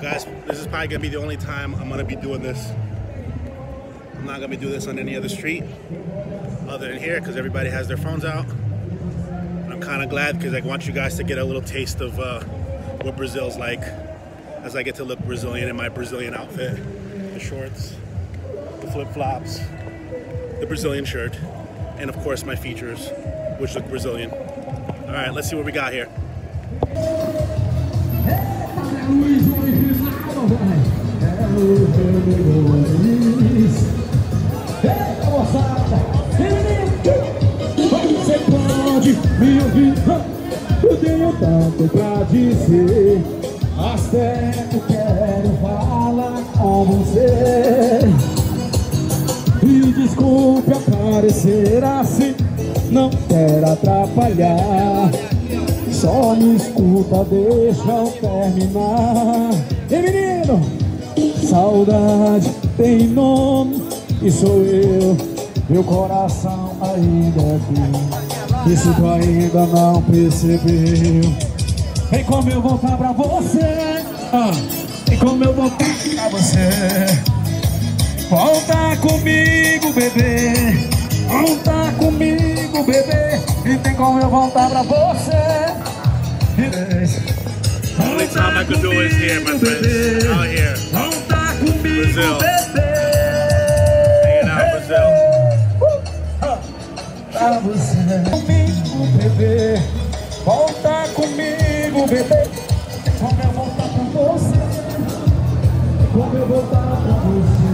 Guys, this is probably gonna be the only time I'm gonna be doing this. I'm not gonna be doing this on any other street other than here because everybody has their phones out. And I'm kind of glad because I want you guys to get a little taste of uh, what Brazil's like as I get to look Brazilian in my Brazilian outfit. The shorts, the flip flops, the Brazilian shirt, and of course my features, which look Brazilian. All right, let's see what we got here. Me ouvir Eu tenho tanto pra dizer Até eu quero falar com você E desculpe aparecer assim Não quero atrapalhar Só me escuta, deixa eu terminar. E menino, saudade tem nome E sou eu, meu coração ainda é aqui Isso tu ainda não percebeu. Vem como eu voltar pra você. Ah, Vem como eu voltar pra você. Volta comigo, bebê. Volta comigo, bebê. E tem como eu voltar pra você. Only time I could do is here, my friends. Out here. Comigo, Brazil. bebê pra você Comigo, bebê. Volta comigo, bebê. Como eu voltar pra você? Como eu voltar pra você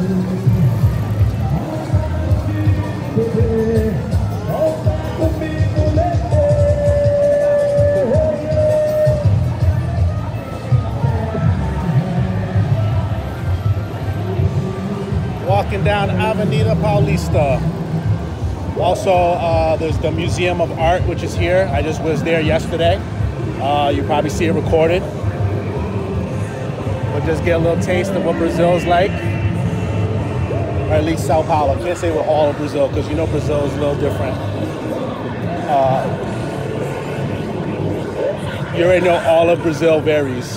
Walking down Avenida Paulista. Also, uh, there's the Museum of Art, which is here. I just was there yesterday. Uh, you probably see it recorded. But just get a little taste of what Brazil's like. Or at least Sao Paulo. Can't say we're all of Brazil because you know Brazil is a little different. Uh, you already know all of Brazil varies.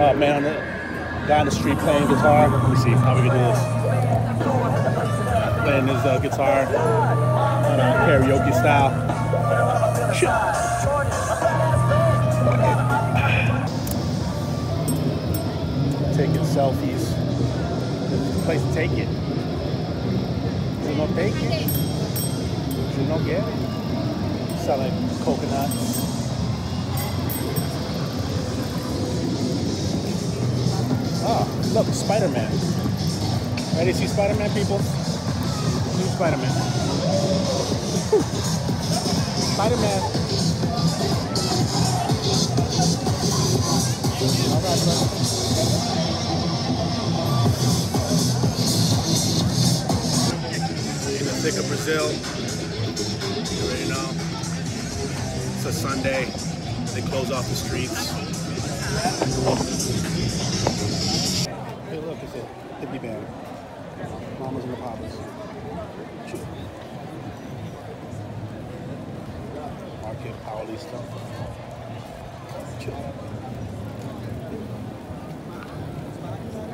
Uh, man, on the, on the street playing guitar. Let me see how we can do this playing his uh, guitar a karaoke style. Taking selfies. This is place to take it. You know, take it. You know, get it. Selling coconuts. Oh, look, Spider-Man. Ready to see Spider-Man, people? Spider-Man. Spider-Man. All right, brother. In the thick of Brazil, you already know. It's a Sunday. They close off the streets. Hey, look, it's a hippie band. Mamas and the Papas. Paulista.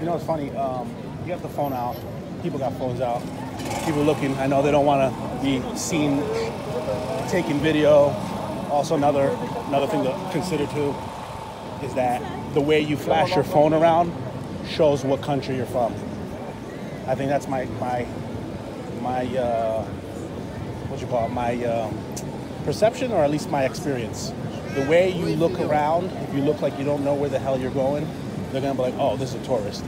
You know, it's funny. Um, you have the phone out. People got phones out. People looking. I know they don't want to be seen taking video. Also, another another thing to consider too is that the way you flash your phone around shows what country you're from. I think that's my my my uh, what you call it my um, perception or at least my experience. The way you look around, if you look like you don't know where the hell you're going, they're gonna be like, "Oh, this is a tourist."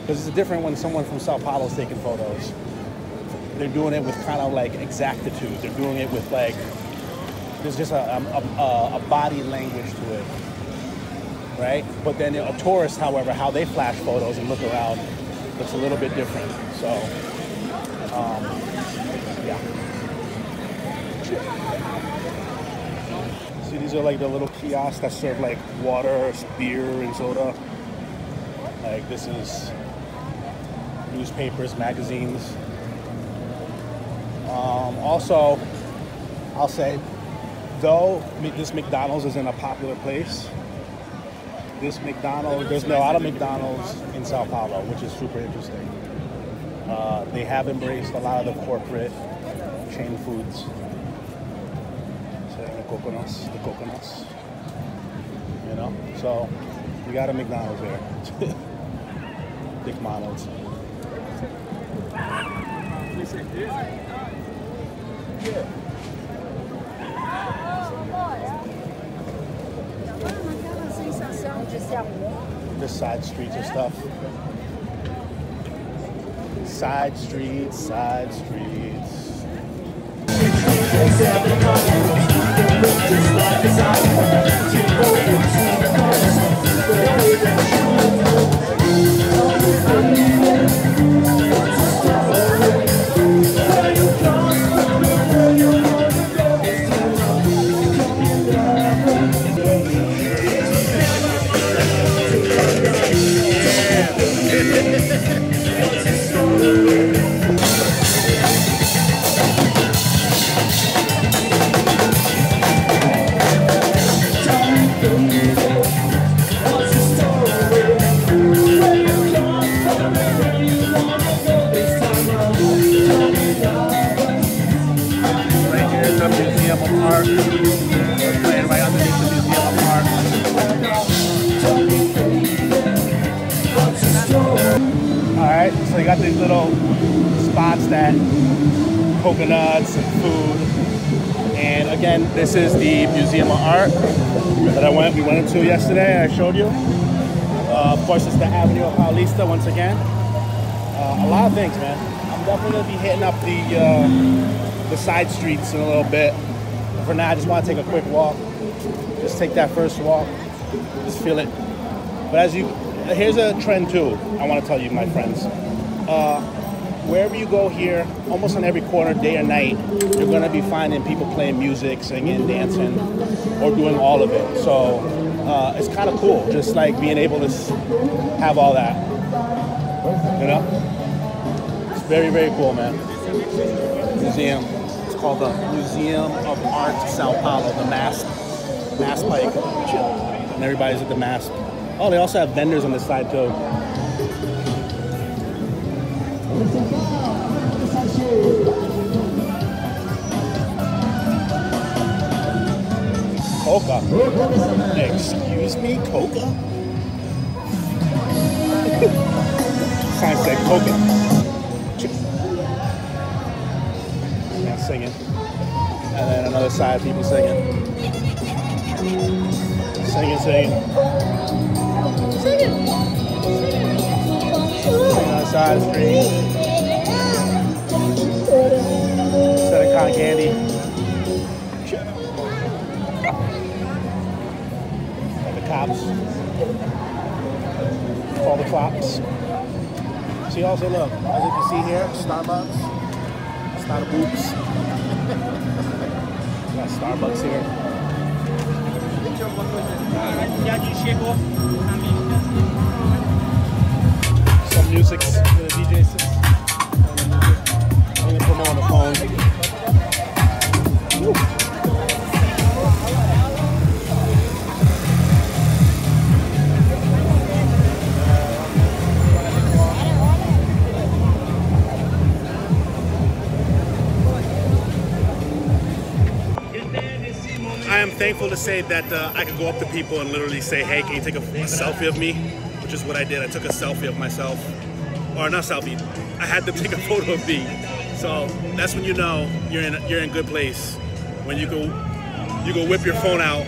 Because it's different when someone from Sao Paulo is taking photos. They're doing it with kind of like exactitude. They're doing it with like there's just a, a, a, body language to it, right? But then a tourist, however, how they flash photos and look around looks a little bit different. So, um, yeah. See, these are like the little kiosks that serve like water, beer, and soda. Like this is newspapers, magazines. Um, also, I'll say, though this McDonald's is in a popular place, this McDonald's, there's no other McDonald's in Sao Paulo, which is super interesting. Uh, they have embraced a lot of the corporate chain foods. The coconuts, the coconuts. You know? So we got a McDonald's there. McDonald's. Just side streets and stuff. Side streets, side streets. Right You got these little spots that coconuts and food. And again, this is the Museum of Art that I went we went into yesterday. I showed you. Uh, of course, it's the Avenue of Paulista once again. Uh, a lot of things, man. I'm definitely gonna be hitting up the uh, the side streets in a little bit. For now, I just want to take a quick walk. Just take that first walk. Just feel it. But as you, here's a trend too. I want to tell you, my friends. Uh, wherever you go here, almost on every corner, day or night, you're gonna be finding people playing music, singing, dancing, or doing all of it. So uh, it's kind of cool, just like being able to have all that. You know, it's very, very cool, man. Museum. It's called the Museum of Art Sao Paulo, the MASP, MASP Pike. And everybody's at the MASP. Oh, they also have vendors on this side too. Coca. Excuse me, Coca? Sign said Coca. Yeah, singing. And then another side, of people singing. Singing, singing. Singing on the side of the street. Selling cotton candy. Cops. Call the cops. See also look, as you can see here, Starbucks. Starbucks. Got Starbucks here. Some music the DJ sits. I'm gonna put on the phone. Woo. Thankful to say that uh, I could go up to people and literally say, "Hey, can you take a, a selfie of me?" Which is what I did. I took a selfie of myself, or not selfie. I had to take a photo of me. So that's when you know you're in you're in good place. When you go you go whip your phone out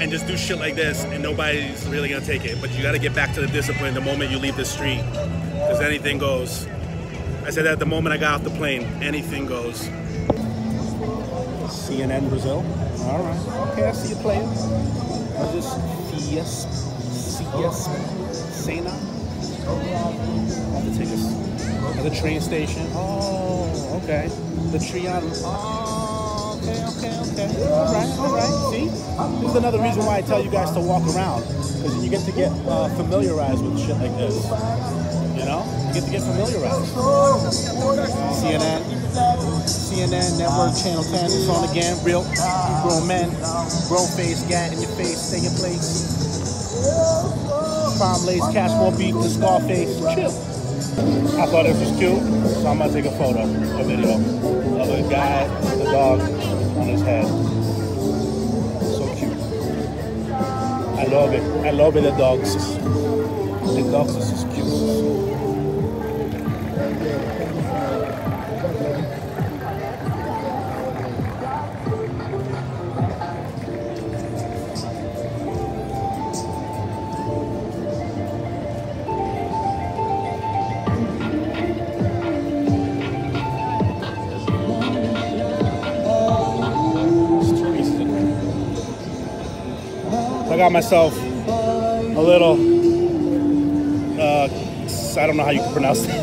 and just do shit like this, and nobody's really gonna take it. But you got to get back to the discipline the moment you leave the street, because anything goes. I said that the moment I got off the plane, anything goes. CNN Brazil. All right. Okay, I see you playing. Is this? Fies, Fies, Sena. Have to take us at the train station. Oh, okay. The Trianon. Oh, okay, okay, okay. All right, all right. See, this is another reason why I tell you guys to walk around, because you get to get uh, familiarized with shit like this. You know, you get to get familiarized. CNN, CNN Network Channel 10 is on again. Real grown men, grown face, gat in your face, stay in place. Prime Lace, Cashmore Beat, the Scarface. Chill. I thought this was cute, so I'm gonna take a photo, a video of a guy, a dog on his head. So cute. I love it. I love it. The dogs. The dogs is cute. Got myself a little. Uh, I don't know how you can pronounce it.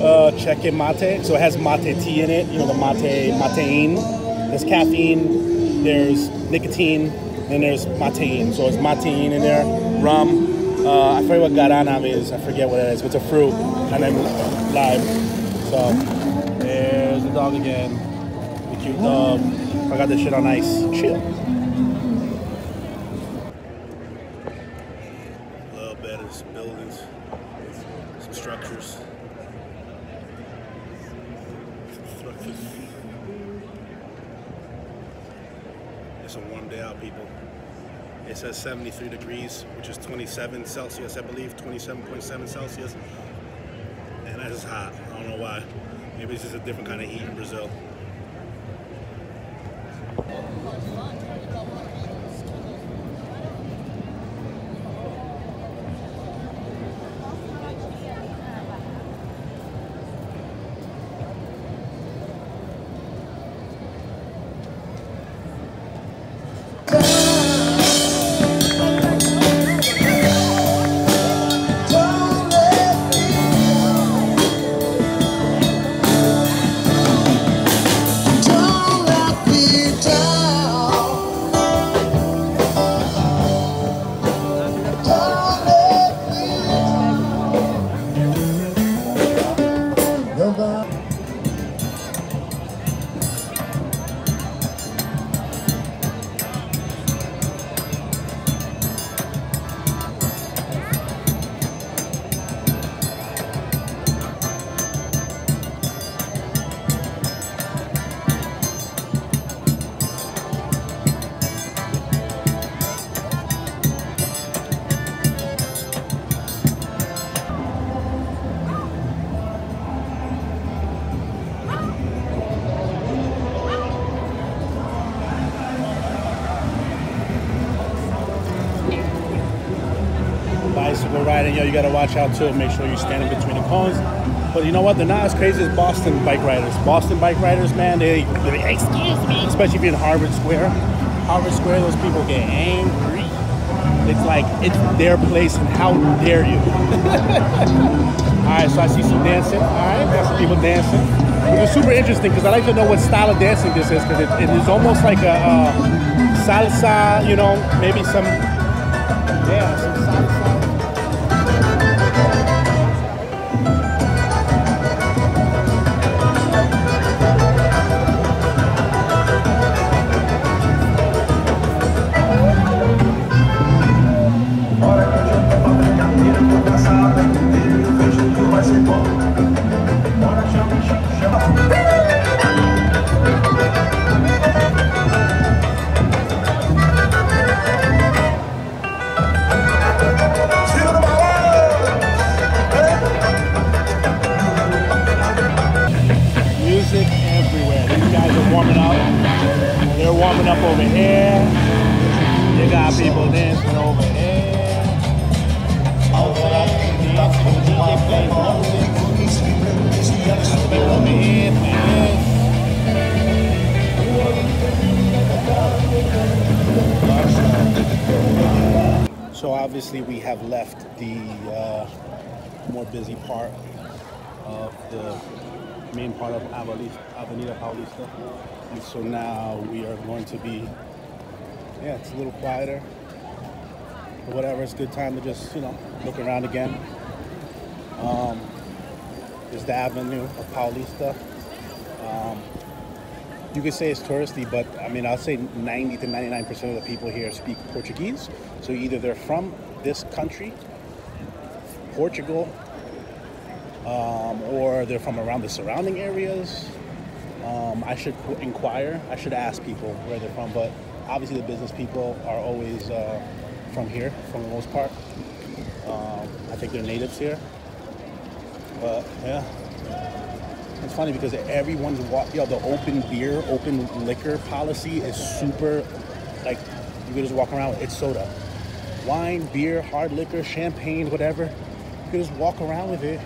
uh, Xeque Mate. So it has mate tea in it. You know the mate matein. There's caffeine. There's nicotine. Then there's matein. So it's matein in there. Rum. Uh, I forget what guarana is. I forget what it is. It's a fruit. And then lime. So there's the dog again. The cute dog. I got this shit on ice. Chill. 23 degrees, which is 27 Celsius, I believe, 27.7 Celsius. And that is hot. I don't know why. Maybe it's just a different kind of heat in Brazil. Bicycle riding, yo, you gotta watch out too. Make sure you're standing between the cones. But you know what? They're not as crazy as Boston bike riders. Boston bike riders, man, they, they excuse me, especially if you're in Harvard Square. Harvard Square, those people get angry. It's like it's their place, and how dare you? All right, so I see some dancing. All right, got some people dancing. Is super interesting because I like to know what style of dancing this is because it, it is almost like a uh, salsa, you know, maybe some yeah, some over here. You got people dancing over here. Over here. So obviously we have left the uh, more busy part of the main part of Avenida Paulista. And so now we are going to be, yeah, it's a little quieter. But whatever, it's a good time to just, you know, look around again. Um, the avenue of Paulista. Um, you could say it's touristy, but I mean, I'll say 90 to 99 percent of the people here speak Portuguese. So either they're from this country, Portugal, um, or they're from around the surrounding areas. Um, I should inquire. I should ask people where they're from, but obviously the business people are always uh, from here, for the most part. Um, I think they're natives here. But yeah, it's funny because everyone's walk. Yo, the open beer, open liquor policy is super. Like you can just walk around. With, It's soda, wine, beer, hard liquor, champagne, whatever. You can just walk around with it,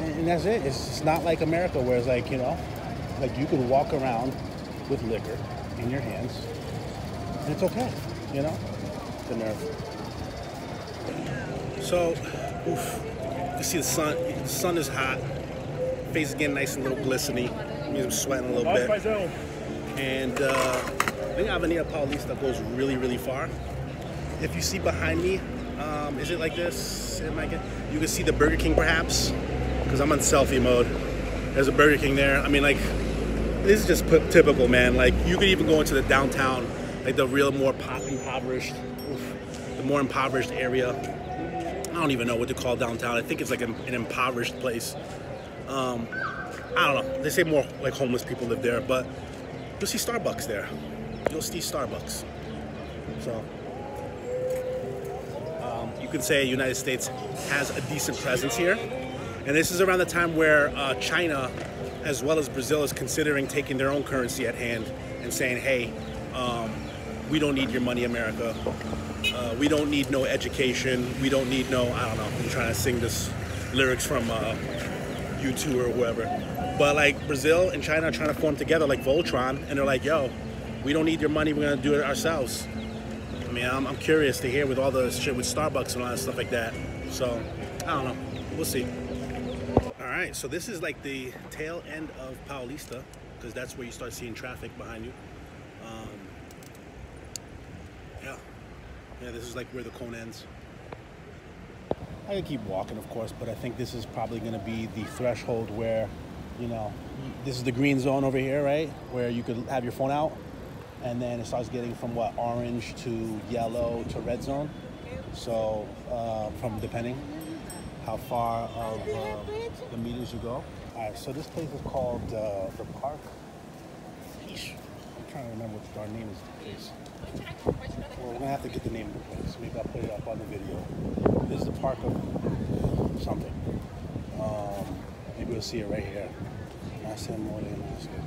and, that's it. It's not like America where it's like you know, like you can walk around with liquor in your hands, and it's okay. You know, the nerve. So, oof, you see the sun. The sun is hot. Face is getting nice and little glistening. Means I'm sweating a little bit. And uh, I think Avenida Paulista goes really, really far. If you see behind me, um, is it like this? Am I you can see the Burger King perhaps, because I'm on selfie mode. There's a Burger King there. I mean, like, this is just typical, man. Like, you could even go into the downtown, like the real more pop impoverished, the more impoverished area. I don't even know what to call downtown. I think it's like an, an impoverished place. Um, I don't know. They say more like homeless people live there, but you'll see Starbucks there. You'll see Starbucks. So um, you can say United States has a decent presence here, and this is around the time where uh, China, as well as Brazil, is considering taking their own currency at hand and saying, "Hey, um, we don't need your money, America. Uh, we don't need no education. We don't need no I don't know. I'm trying to sing this lyrics from uh, U2 or whoever. But like Brazil and China are trying to form together like Voltron, and they're like, yo, we don't need your money. We're gonna do it ourselves. I mean, I'm, I'm curious to hear with all the shit with Starbucks and all that stuff like that. So I don't know. We'll see. Right, so this is like the tail end of Paulista because that's where you start seeing traffic behind you. Um, yeah, yeah, this is like where the cone ends. I could keep walking, of course, but I think this is probably going to be the threshold where, you know, this is the green zone over here, right? Where you could have your phone out, and then it starts getting from what orange to yellow to red zone. So, uh, from depending how far of uh, the meters you go. All right, so this place is called uh, the Park. I'm trying to remember what the darn name is of the place. Well, we're gonna have to get the name of the place. Maybe I'll put it up on the video. This is the park of something. Um, maybe we'll see it right here. Morenosca.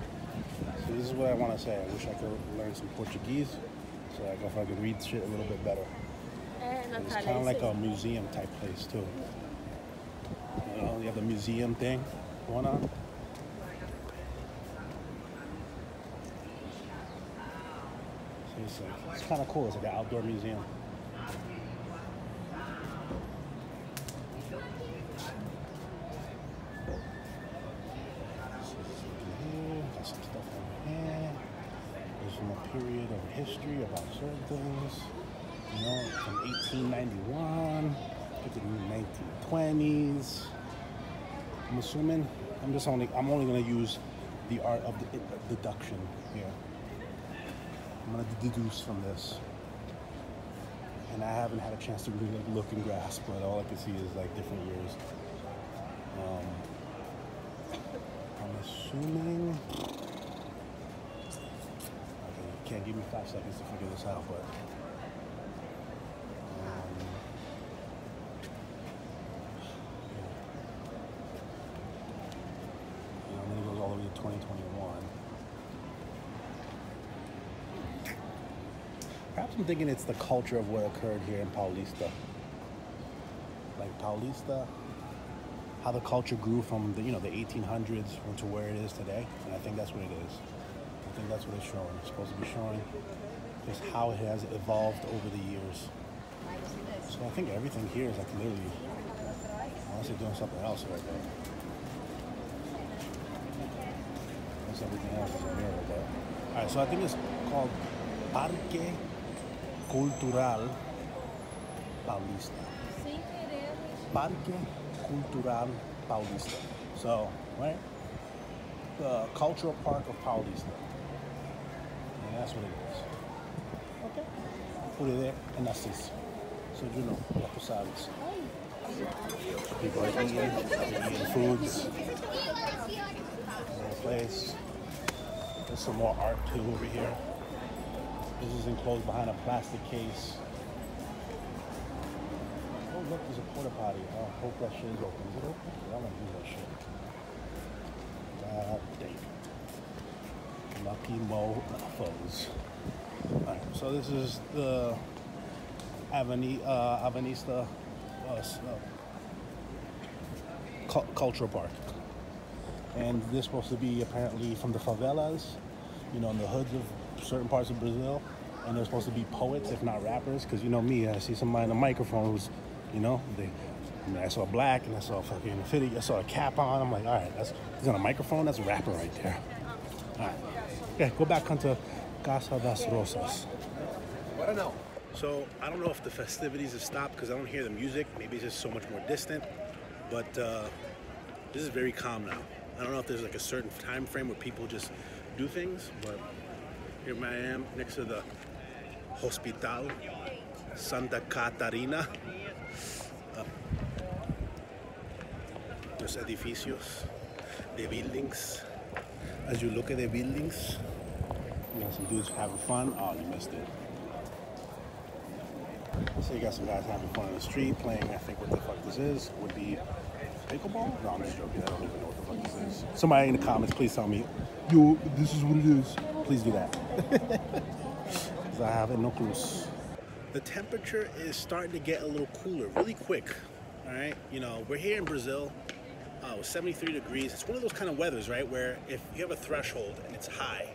So this is what I want to say. I wish I could learn some Portuguese so I if I could read shit a little bit better. É, It's kind of like a museum type place too. You you have the uh, museum thing going on. So it's, like, it's kind of cool. It's like an outdoor museum. Period of history about certain things. You know, from 1891 to the 1920s. I'm assuming. I'm just only. I'm only gonna use the art of the deduction here. I'm gonna deduce from this. And I haven't had a chance to really like, look and grasp, but all I can see is like different years. Um, I'm assuming. Okay, you can't give me five seconds to figure this out, but. Um, you know, and then it goes all the way to 2021. Perhaps I'm thinking it's the culture of what occurred here in Paulista. Like Paulista, how the culture grew from the you know the 1800s to where it is today, and I think that's what it is. I think that's what it's showing. It's supposed to be showing just how it has evolved over the years. So I think everything here is like literally, they're doing something else right there. Everything else is a mirror, but all right. So I think it's called Parque Cultural Paulista. Parque Cultural Paulista. So, right? the cultural park of Paulista. And that's what it is. Okay. Put it there, and that's it. So you know, ya tú sabes. People are eating, eating foods. Place. There's some more art too over here. This is enclosed behind a plastic case. Oh look, there's a porta potty. Oh, I hope that shit is open. Is it open? I don't want to use that shit. God damn. Lucky Mo foes. Alright, so this is the Aveni, uh, Avenista uh, uh, Cultural Park. And this is supposed to be apparently from the favelas, you know, in the hoods of certain parts of Brazil. And they're supposed to be poets, if not rappers, because you know me, I see somebody in the microphone who's, you know, they. I, mean, I saw black and I saw fucking fitty. I saw a cap on. I'm like, all right, that's he's on a microphone. That's a rapper right there. All right, yeah, go back onto Casa das Rosas. I don't know. So I don't know if the festivities have stopped because I don't hear the music. Maybe it's just so much more distant. But uh, this is very calm now. I don't know if there's like a certain time frame where people just do things, but here I am next to the Hospital Santa Catarina. Uh, los edificios, the buildings. As you look at the buildings, you got some dudes having fun. Oh, you missed it. So you got some guys having fun on the street playing, I think what the fuck this is, would be pickleball? No, I'm just joking. I don't even know what the fuck this is. Somebody in the comments, please tell me, yo, this is what it is. Please do that. Because I have no clues. The temperature is starting to get a little cooler really quick. All right, you know, we're here in Brazil. Oh, Was 73 degrees. It's one of those kind of weathers, right, where if you have a threshold and it's high,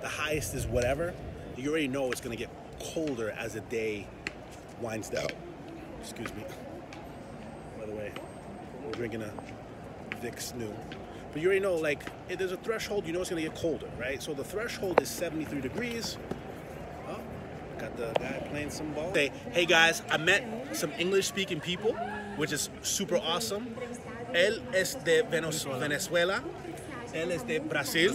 the highest is whatever, you already know it's going to get colder as the day winds down. Excuse me. By the way, we're drinking a Vicks new. But you already know, like, if there's a threshold, you know it's gonna get colder, right? So the threshold is 73 degrees. Oh, got the guy playing some ball. Say, hey guys, I met some English-speaking people, which is super awesome. Él es de Venez- Venezuela. Él es de. Brasil.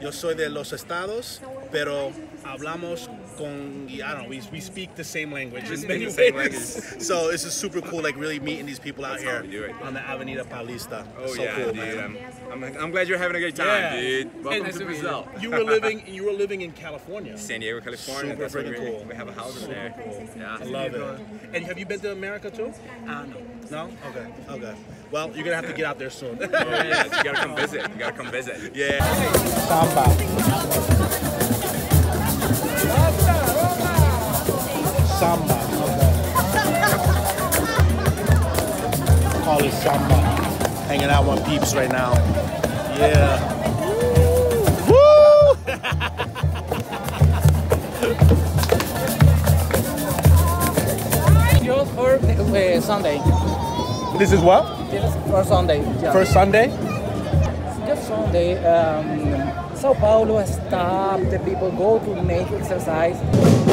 Yo soy de los estados, pero hablamos con, I don't know, we, we speak the same language. We in many the same ways. language. So this is super cool, like really meeting these people out That's how here we do it. on the Avenida Paulista. Oh so yeah, cool, dude. man. I'm, I'm, I'm glad you're having a good time, Yeah. dude. Welcome And to Brazil. You were living, you were living in California. San Diego, California. Super That's freaking we, cool. we have a house over there. Yeah. I love it. And have you been to America too? Uh, no. No? Okay. Okay. Well, you're gonna have to get out there soon. Oh yeah, you gotta come visit. You gotta come visit. yeah. Samba. Samba. Call it samba. Hanging out with peeps right now. Yeah. For uh, Sunday. This is what? Just for Sunday. Yeah. First Sunday? Just Sunday. Um, Sao Paulo stop. The people go to make exercise.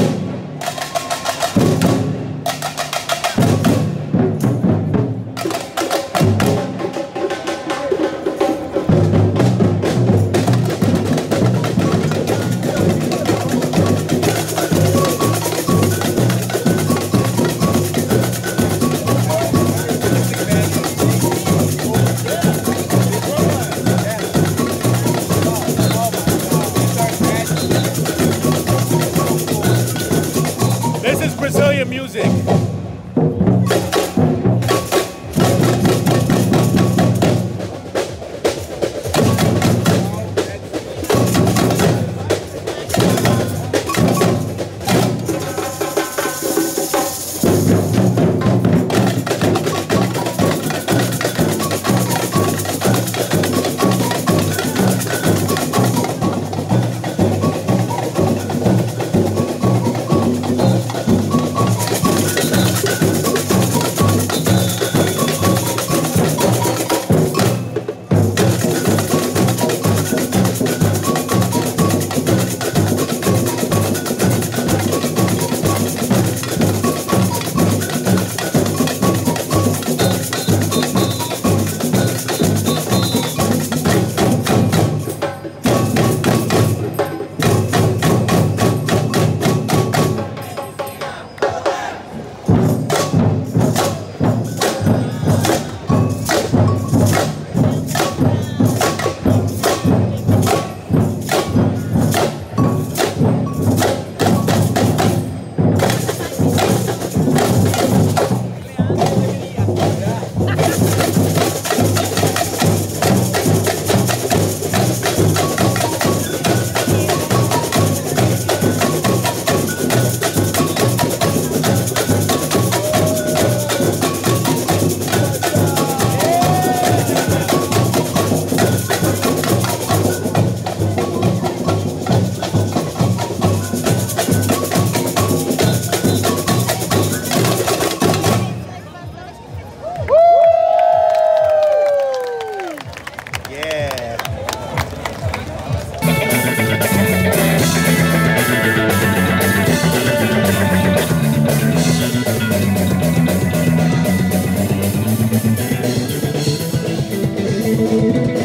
Yeah.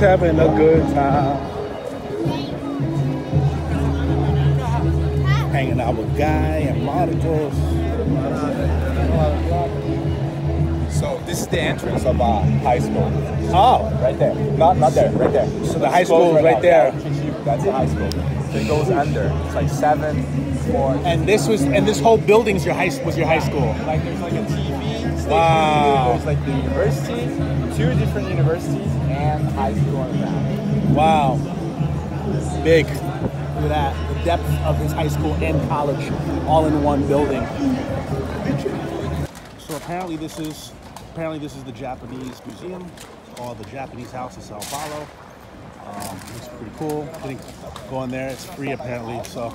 Everybody's having a good time. Hanging out with Guy and Monitors. So this is the entrance of uh, high school. Oh, Right there. Not not there. Right there. So the high school is right there. That's the high school. So it goes under. It's like seven floors. and this was and this whole building's your high was your high school. like there's like a TV station Wow. There's like the university, two different universities, and high school on the. Wow, big. Look at that. The depth of his high school and college, all in one building. So apparently this is apparently this is the Japanese museum called the Japanese House in Sao Paulo. Um, looks pretty cool. Go in there. It's free apparently. So